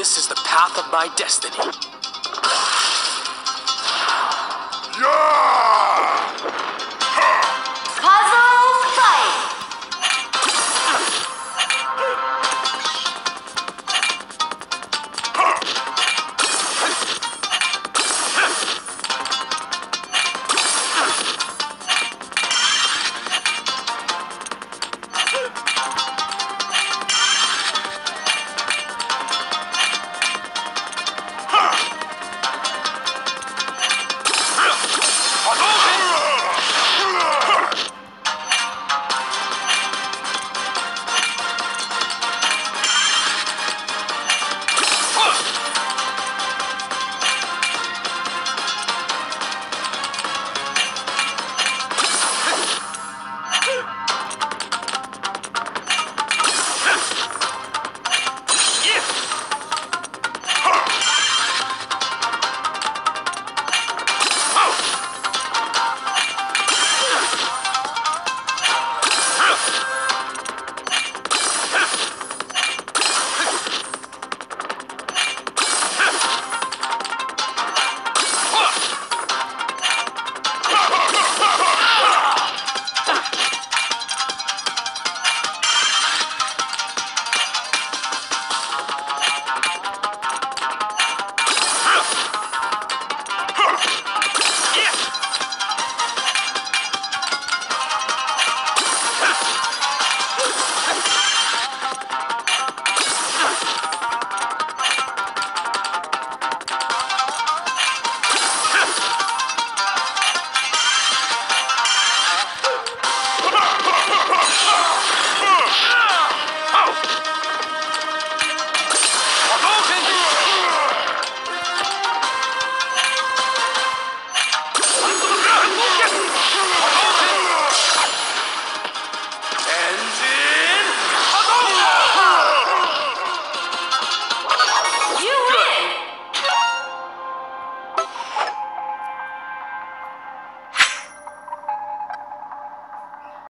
This is the path of my destiny. Yeah!